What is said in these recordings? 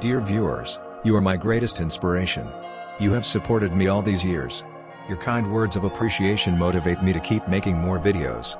Dear viewers, you are my greatest inspiration. You have supported me all these years. Your kind words of appreciation motivate me to keep making more videos.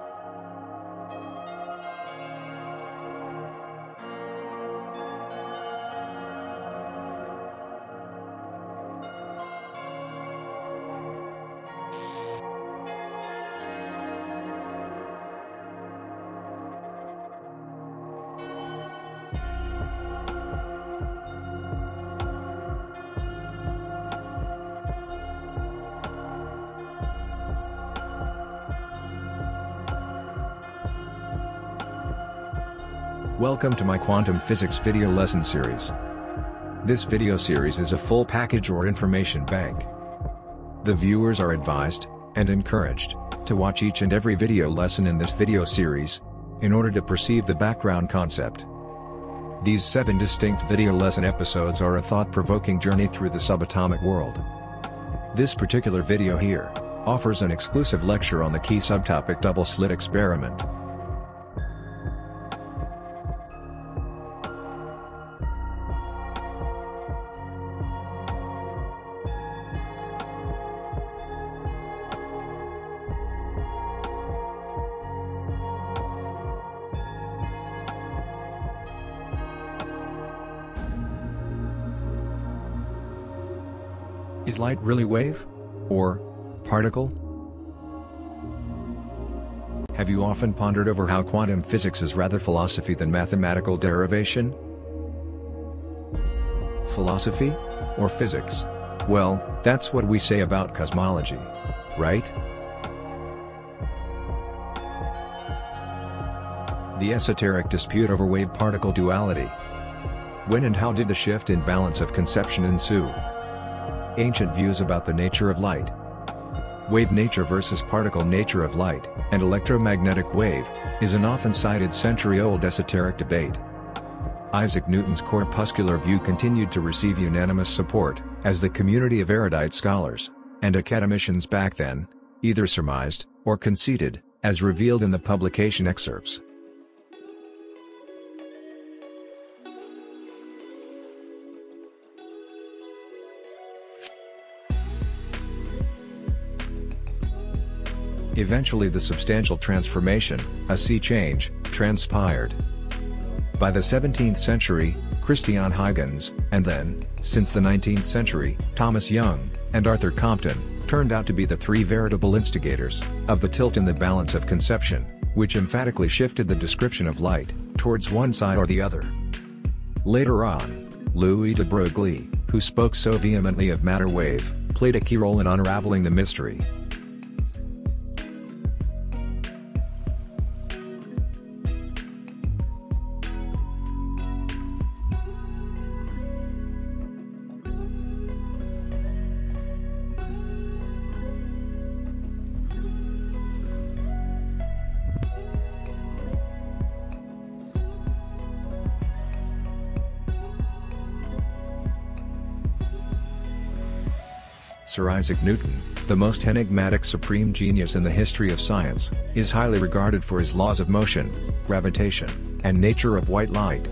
Welcome to my quantum physics video lesson series. This video series is a full package or information bank. The viewers are advised, and encouraged, to watch each and every video lesson in this video series, in order to perceive the background concept. These seven distinct video lesson episodes are a thought-provoking journey through the subatomic world. This particular video here, offers an exclusive lecture on the key subtopic double slit experiment. Is light really wave? Or particle? Have you often pondered over how quantum physics is rather philosophy than mathematical derivation? Philosophy? Or physics? Well, that's what we say about cosmology. Right? The esoteric dispute over wave-particle duality. When and how did the shift in balance of conception ensue? Ancient views about the nature of light. Wave nature versus particle nature of light, and electromagnetic wave, is an often cited century-old esoteric debate. Isaac Newton's corpuscular view continued to receive unanimous support, as the community of erudite scholars, and academicians back then, either surmised, or conceded, as revealed in the publication excerpts. Eventually the substantial transformation, a sea change, transpired. By the 17th century, Christian Huygens, and then, since the 19th century, Thomas Young, and Arthur Compton, turned out to be the three veritable instigators, of the tilt in the balance of conception, which emphatically shifted the description of light, towards one side or the other. Later on, Louis de Broglie, who spoke so vehemently of matter wave, played a key role in unraveling the mystery. Sir Isaac Newton, the most enigmatic supreme genius in the history of science, is highly regarded for his laws of motion, gravitation, and nature of white light.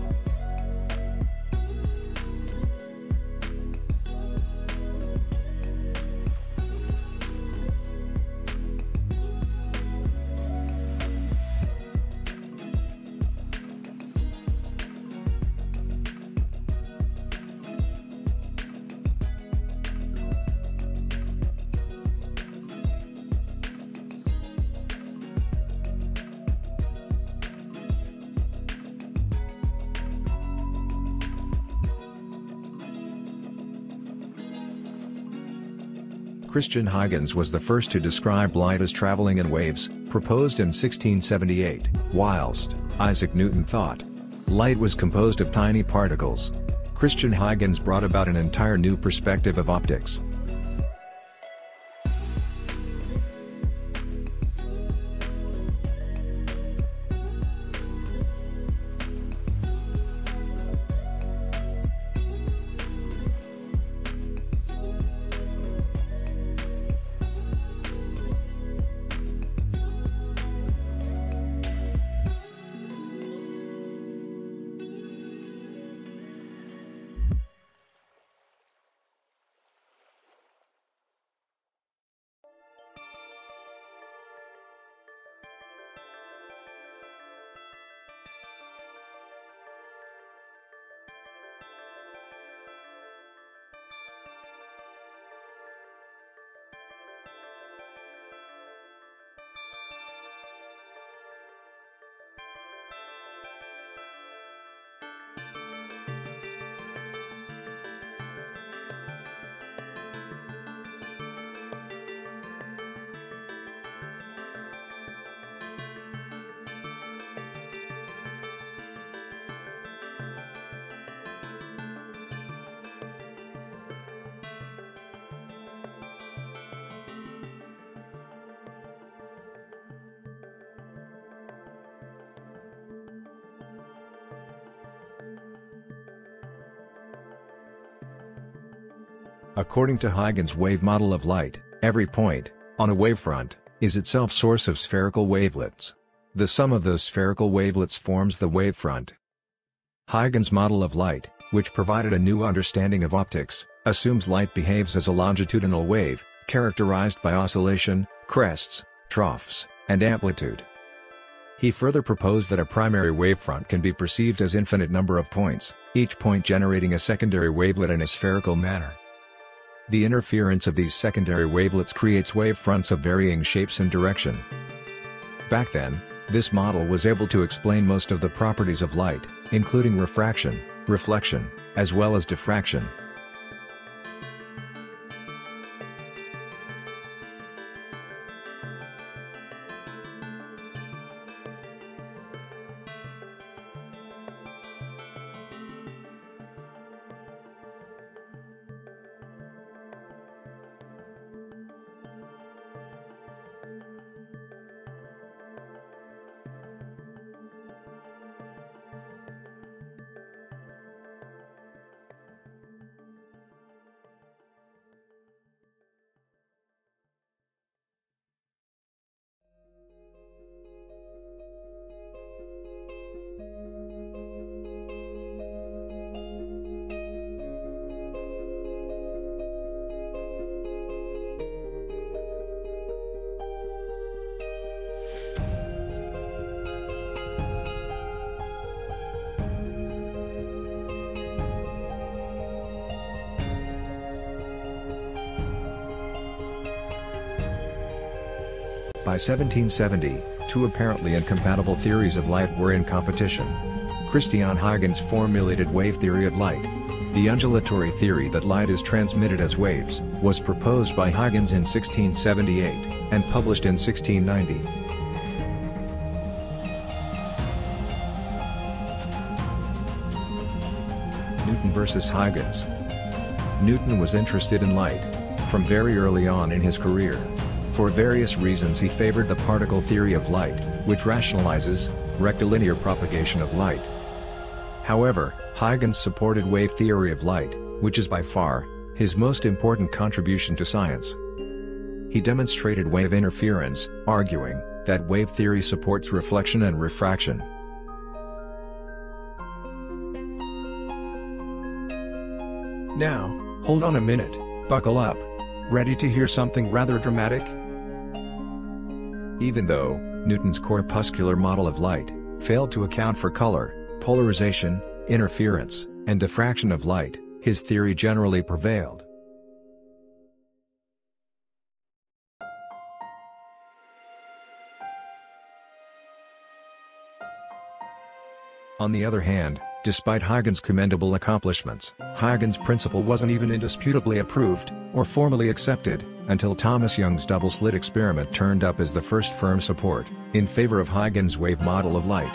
Christian Huygens was the first to describe light as traveling in waves, proposed in 1678, whilst Isaac Newton thought light was composed of tiny particles. Christian Huygens brought about an entire new perspective of optics. According to Huygens' wave model of light, every point, on a wavefront, is itself source of spherical wavelets. The sum of those spherical wavelets forms the wavefront. Huygens' model of light, which provided a new understanding of optics, assumes light behaves as a longitudinal wave, characterized by oscillation, crests, troughs, and amplitude. He further proposed that a primary wavefront can be perceived as infinite number of points, each point generating a secondary wavelet in a spherical manner. The interference of these secondary wavelets creates wavefronts of varying shapes and direction. Back then, this model was able to explain most of the properties of light, including refraction, reflection, as well as diffraction. By 1770, two apparently incompatible theories of light were in competition. Christian Huygens formulated wave theory of light. The undulatory theory that light is transmitted as waves, was proposed by Huygens in 1678, and published in 1690. Newton versus Huygens Newton was interested in light, from very early on in his career. For various reasons he favored the particle theory of light, which rationalizes, rectilinear propagation of light. However, Huygens supported wave theory of light, which is by far, his most important contribution to science. He demonstrated wave interference, arguing, that wave theory supports reflection and refraction. Now, hold on a minute, buckle up. Ready to hear something rather dramatic? Even though, Newton's corpuscular model of light, failed to account for color, polarization, interference, and diffraction of light, his theory generally prevailed. On the other hand, despite Huygens' commendable accomplishments, Huygens' principle wasn't even indisputably approved, or formally accepted, until Thomas Young's double-slit experiment turned up as the first firm support, in favor of Huygens' wave model of light.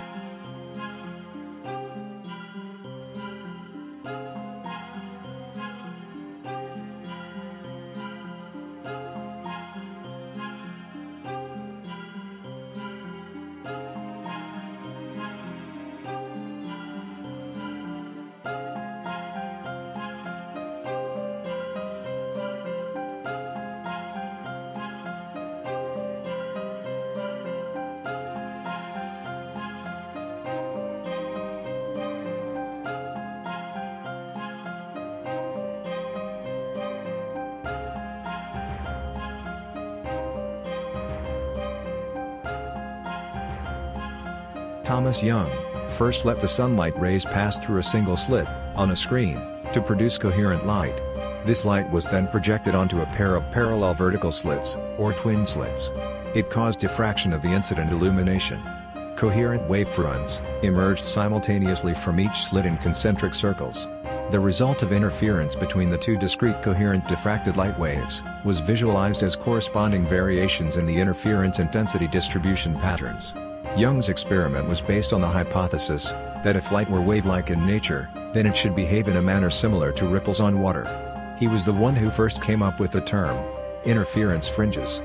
Young, first let the sunlight rays pass through a single slit, on a screen, to produce coherent light. This light was then projected onto a pair of parallel vertical slits, or twin slits. It caused diffraction of the incident illumination. Coherent wavefronts emerged simultaneously from each slit in concentric circles. The result of interference between the two discrete coherent diffracted light waves was visualized as corresponding variations in the interference intensity distribution patterns. Young's experiment was based on the hypothesis that if light were wave-like in nature, then it should behave in a manner similar to ripples on water. He was the one who first came up with the term interference fringes.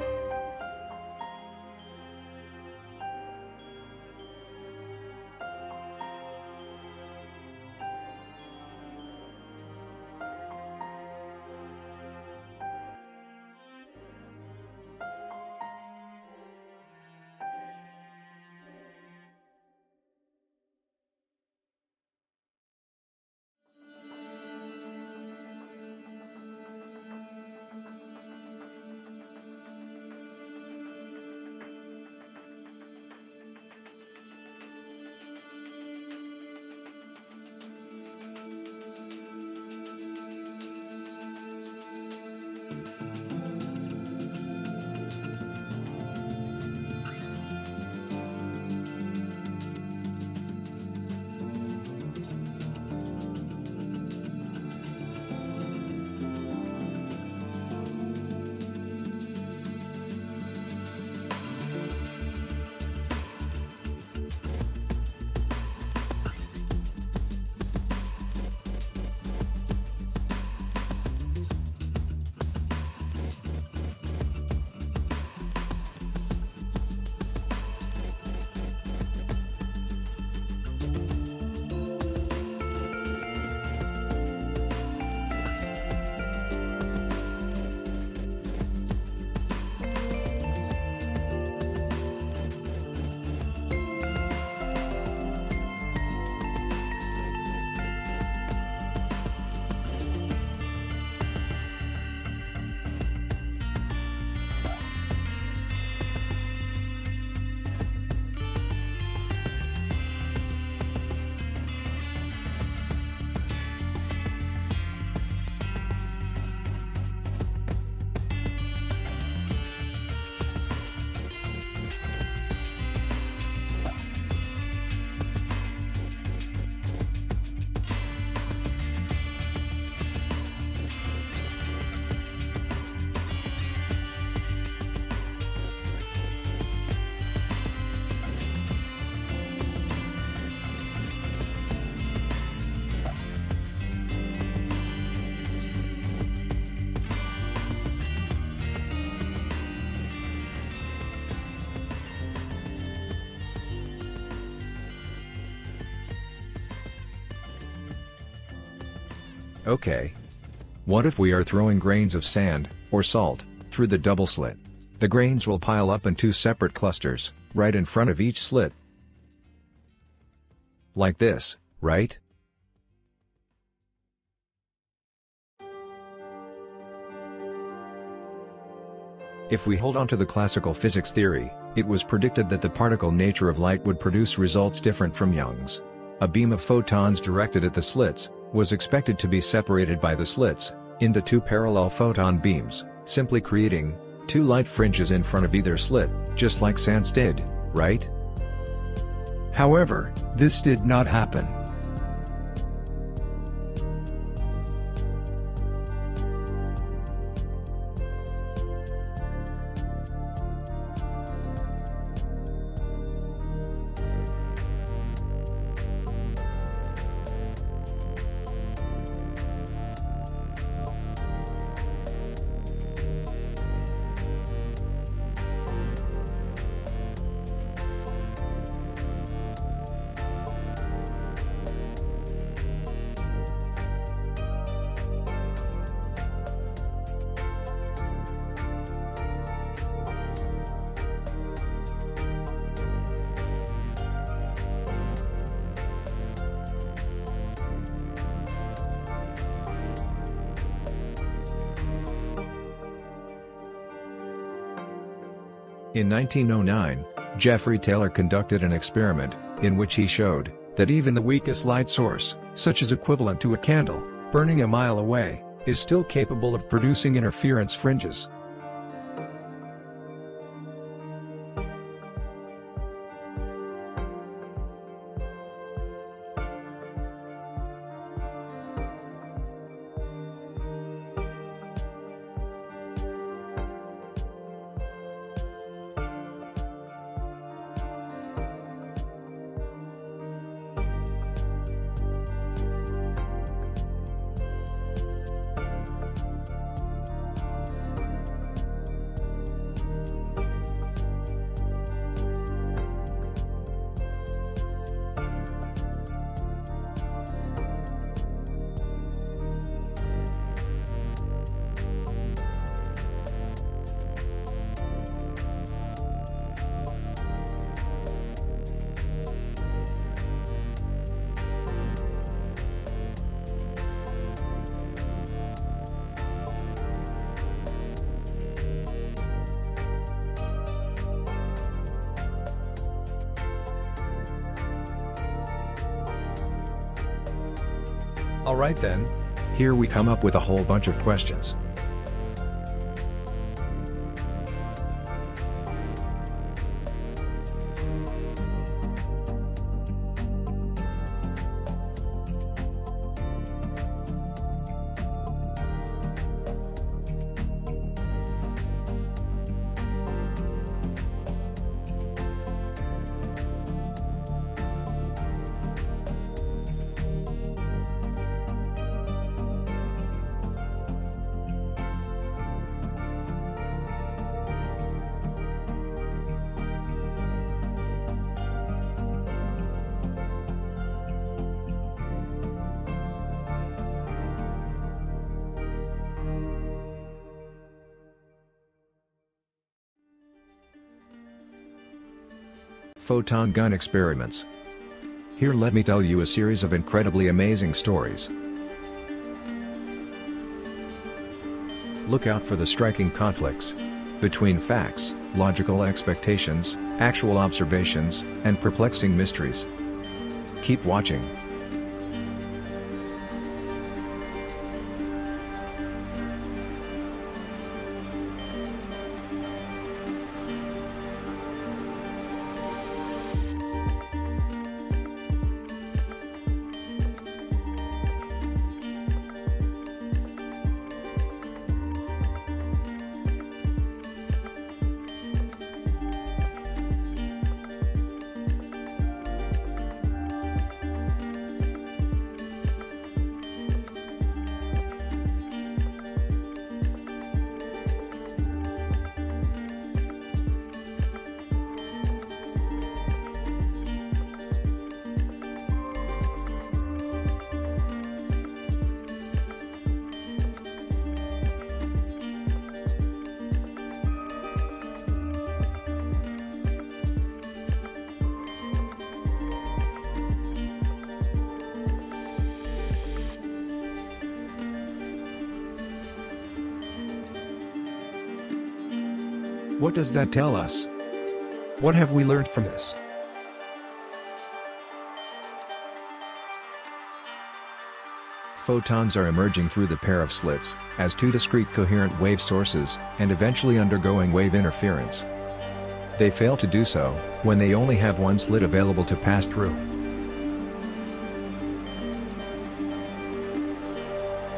Okay. What if we are throwing grains of sand, or salt, through the double slit? The grains will pile up in two separate clusters, right in front of each slit. Like this, right? If we hold on to the classical physics theory, it was predicted that the particle nature of light would produce results different from Young's. A beam of photons directed at the slits, was expected to be separated by the slits, into two parallel photon beams, simply creating, two light fringes in front of either slit, just like SANS did, right? However, this did not happen. In 1909, Geoffrey Taylor conducted an experiment, in which he showed, that even the weakest light source, such as equivalent to a candle, burning a mile away, is still capable of producing interference fringes. Alright then. Here we come up with a whole bunch of questions. Photon gun experiments. Here let me tell you a series of incredibly amazing stories. Look out for the striking conflicts between facts, logical expectations, actual observations, and perplexing mysteries. Keep watching. What does that tell us? What have we learned from this? Photons are emerging through the pair of slits, as two discrete coherent wave sources, and eventually undergoing wave interference. They fail to do so, when they only have one slit available to pass through.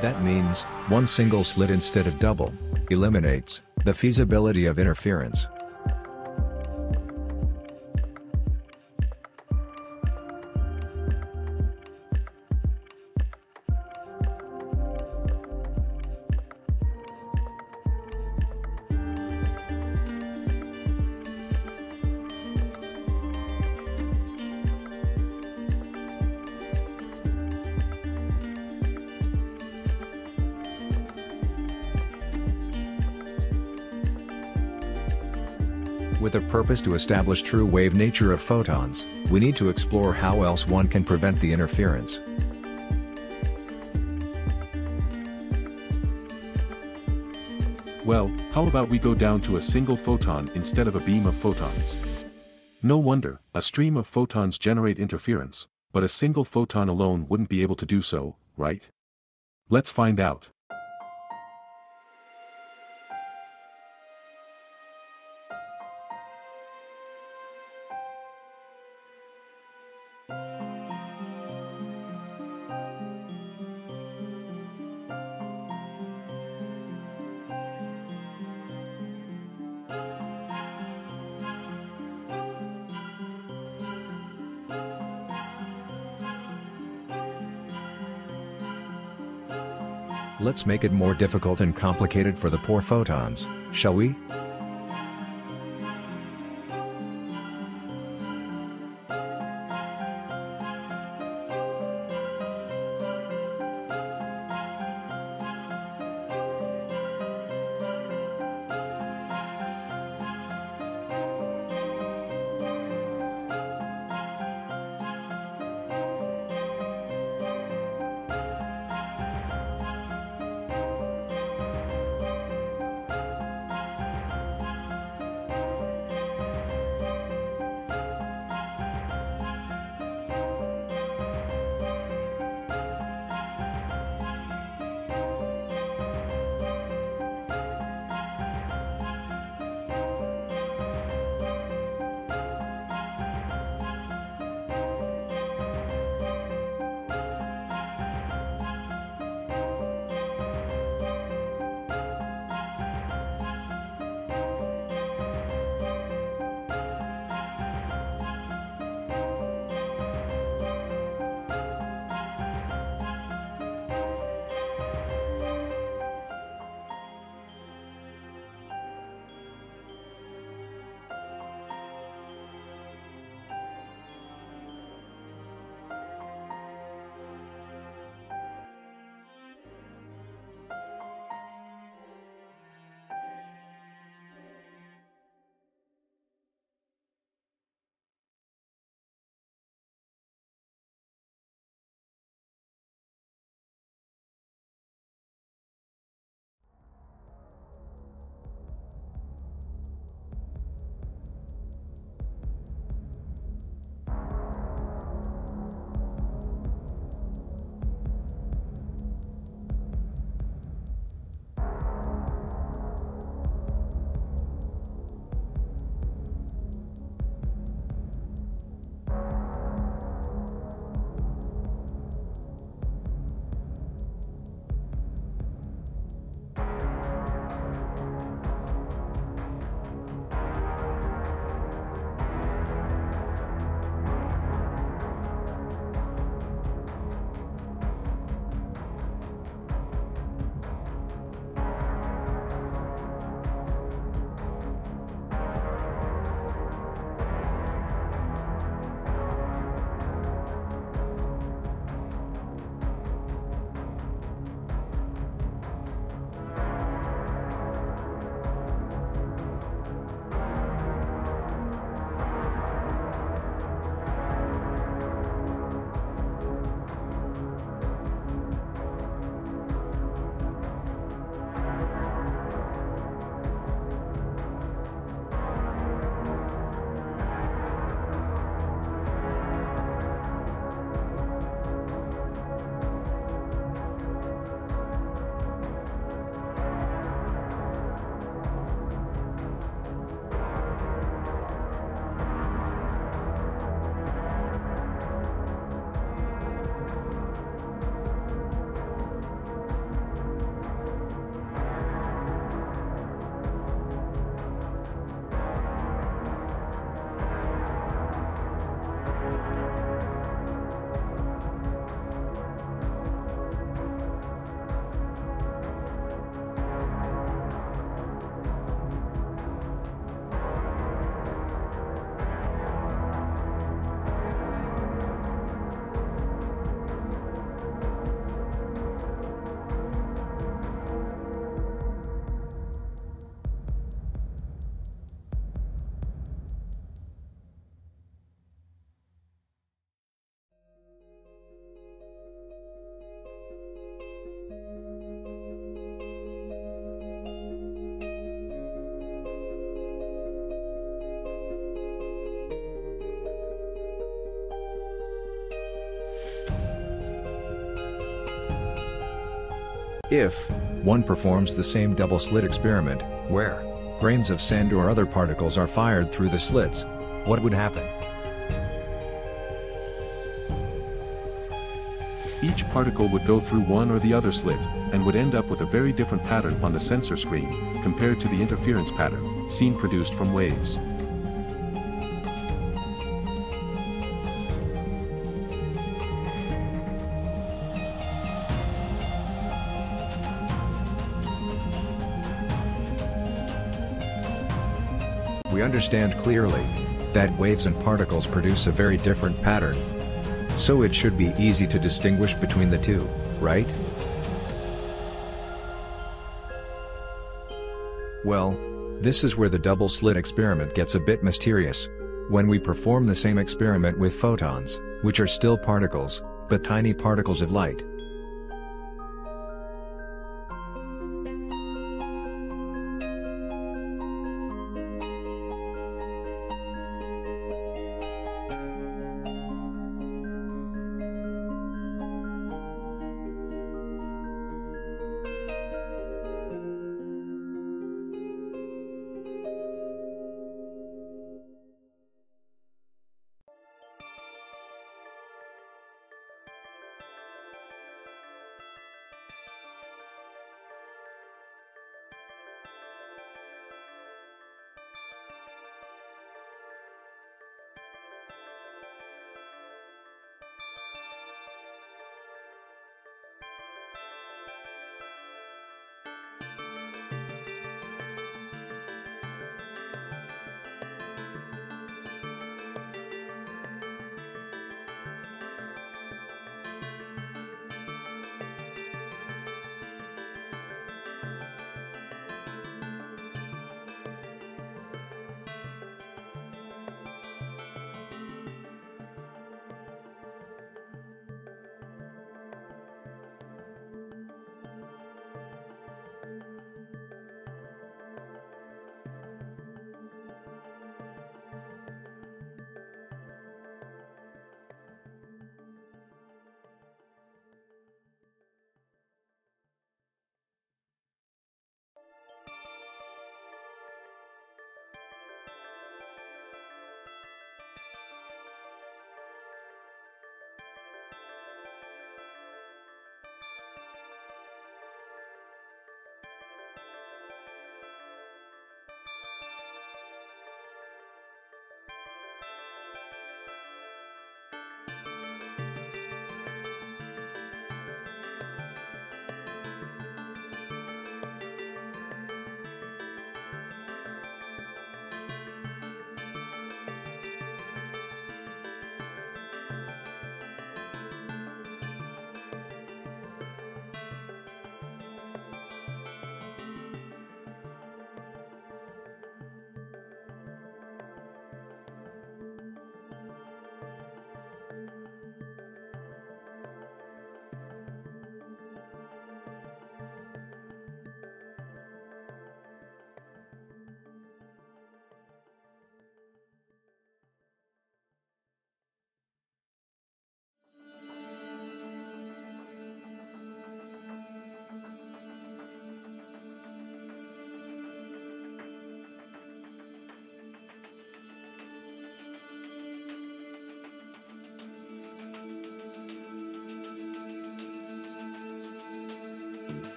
That means, one single slit instead of double, eliminates, the feasibility of interference. With a purpose to establish true wave nature of photons, we need to explore how else one can prevent the interference. Well, how about we go down to a single photon instead of a beam of photons? No wonder, a stream of photons generate interference, but a single photon alone wouldn't be able to do so, right? Let's find out. Let's make it more difficult and complicated for the poor photons, shall we? If one performs the same double slit experiment, where grains of sand or other particles are fired through the slits, what would happen? Each particle would go through one or the other slit, and would end up with a very different pattern on the sensor screen, compared to the interference pattern, seen produced from waves. Understand clearly that waves and particles produce a very different pattern. So it should be easy to distinguish between the two, right? Well, this is where the double slit experiment gets a bit mysterious. When we perform the same experiment with photons, which are still particles, but tiny particles of light.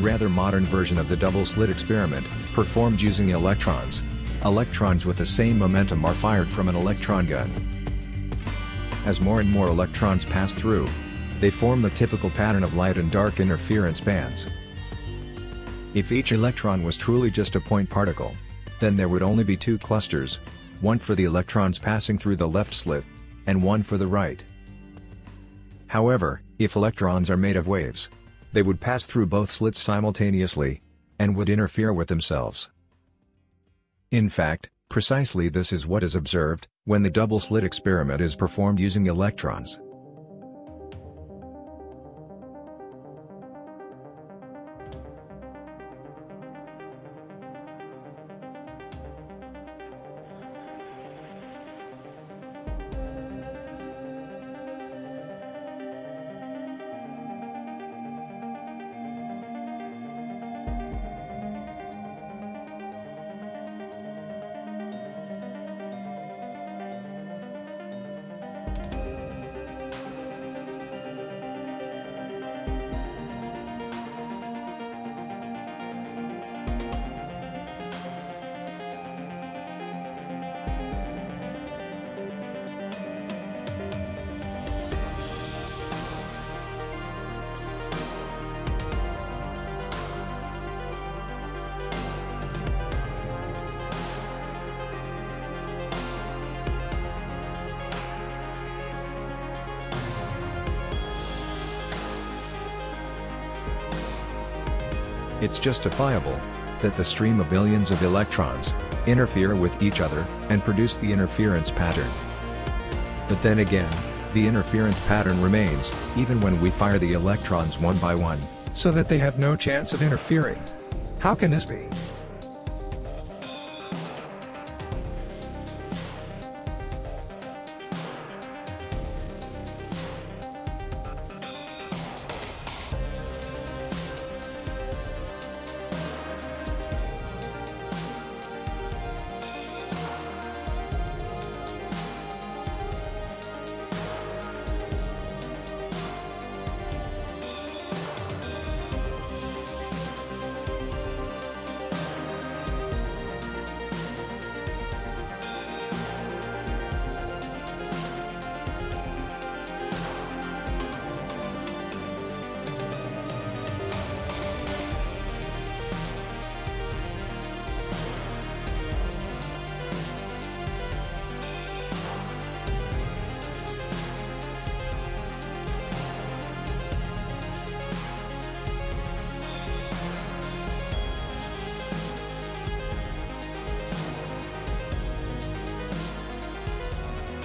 In rather modern version of the double-slit experiment, performed using electrons. Electrons with the same momentum are fired from an electron gun. As more and more electrons pass through, they form the typical pattern of light and dark interference bands. If each electron was truly just a point particle, then there would only be two clusters, one for the electrons passing through the left slit, and one for the right. However, if electrons are made of waves, they would pass through both slits simultaneously, and would interfere with themselves. In fact, precisely this is what is observed, when the double-slit experiment is performed using electrons. It's justifiable that the stream of billions of electrons interfere with each other and produce the interference pattern. But then again, the interference pattern remains, even when we fire the electrons one by one, so that they have no chance of interfering. How can this be?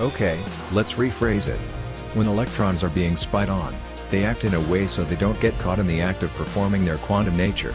Okay, let's rephrase it. When electrons are being spied on, they act in a way so they don't get caught in the act of performing their quantum nature.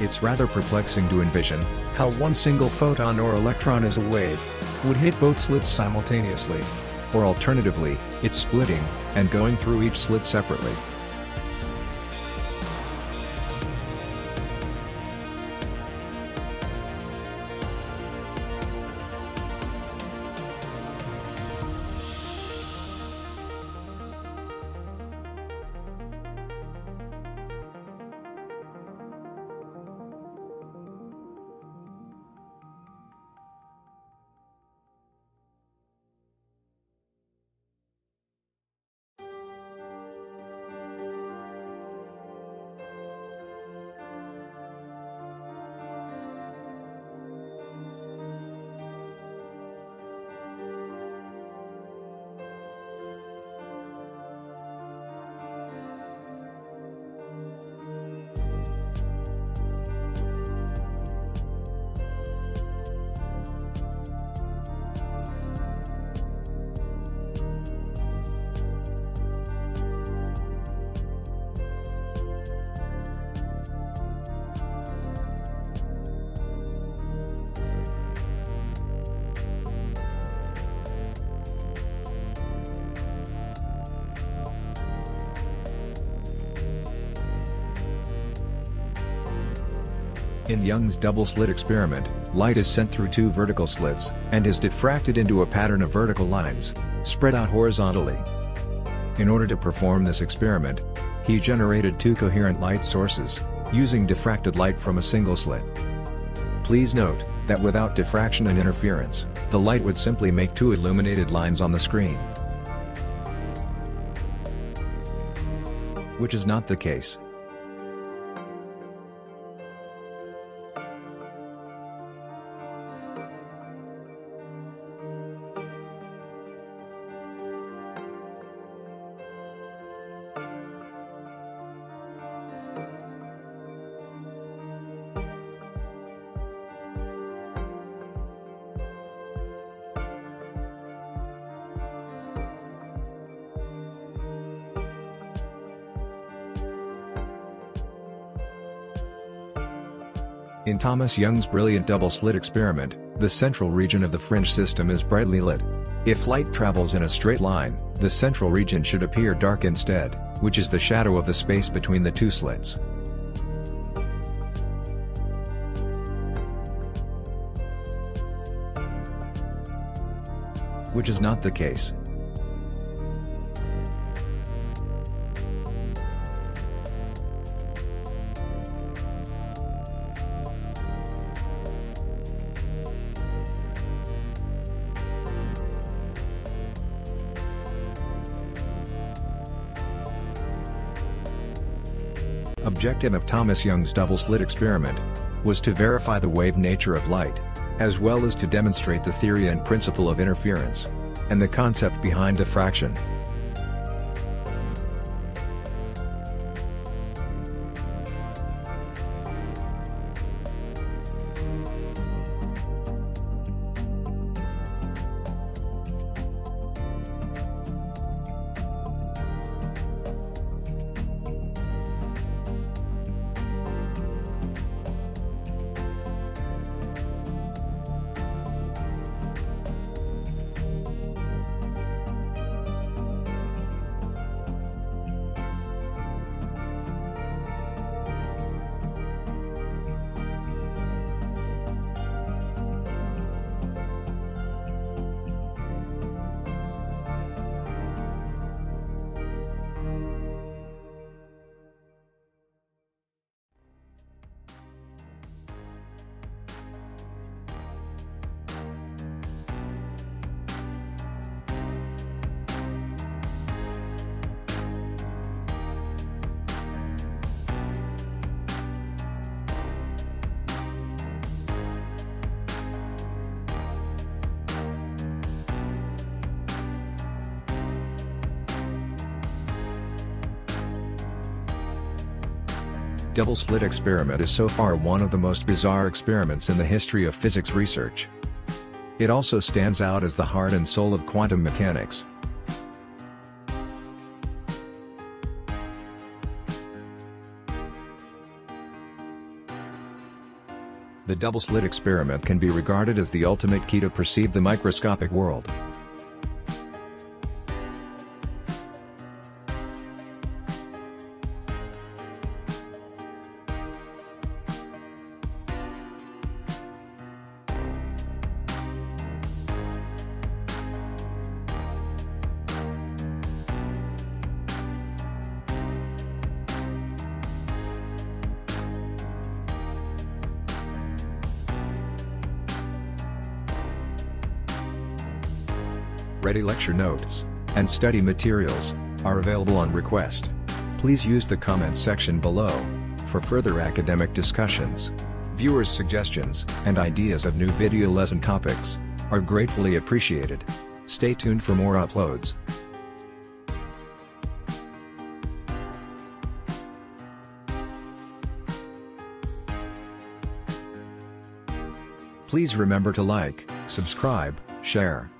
It's rather perplexing to envision how one single photon or electron as a wave would hit both slits simultaneously. Or alternatively, it's splitting and going through each slit separately. In Young's double-slit experiment, light is sent through two vertical slits, and is diffracted into a pattern of vertical lines, spread out horizontally. In order to perform this experiment, he generated two coherent light sources, using diffracted light from a single slit. Please note, that without diffraction and interference, the light would simply make two illuminated lines on the screen. Which is not the case. In Thomas Young's brilliant double-slit experiment, the central region of the fringe system is brightly lit. If light travels in a straight line, the central region should appear dark instead, which is the shadow of the space between the two slits. Which is not the case. The objective of Thomas Young's double-slit experiment was to verify the wave nature of light, as well as to demonstrate the theory and principle of interference, and the concept behind diffraction. Double-slit experiment is so far one of the most bizarre experiments in the history of physics research. It also stands out as the heart and soul of quantum mechanics. The double-slit experiment can be regarded as the ultimate key to perceive the microscopic world. Ready lecture notes, and study materials, are available on request. Please use the comments section below, for further academic discussions. Viewers' suggestions, and ideas of new video lesson topics, are gratefully appreciated. Stay tuned for more uploads. Please remember to like, subscribe, share,